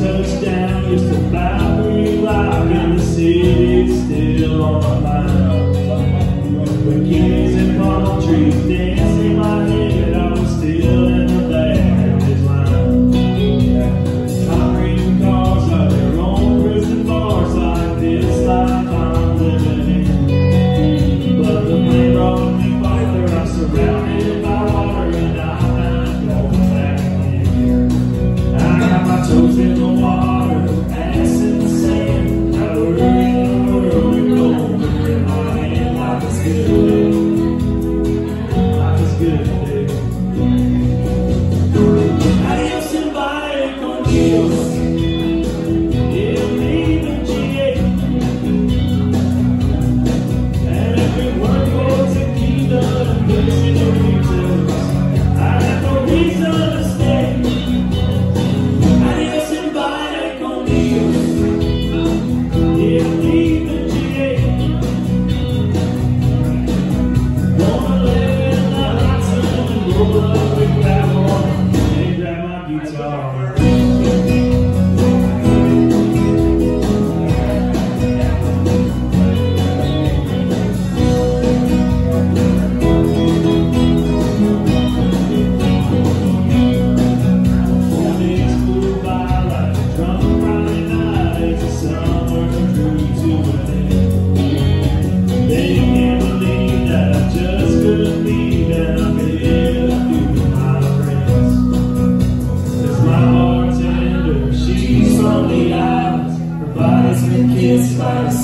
touchdown, it's about love.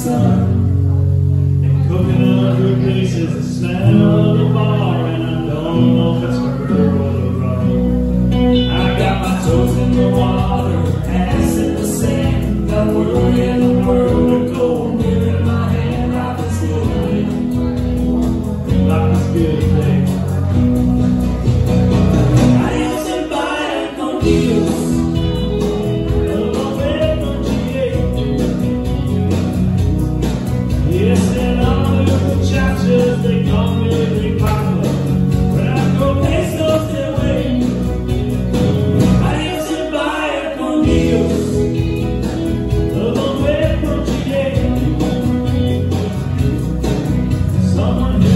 summer And coconut replaces the smell of the bar And I don't know if it's murder or the wrong I got my toes in the water, ass in the sand Got word in the world to go and in my hand Life is good, life is good, babe I used to buy it no deals Someone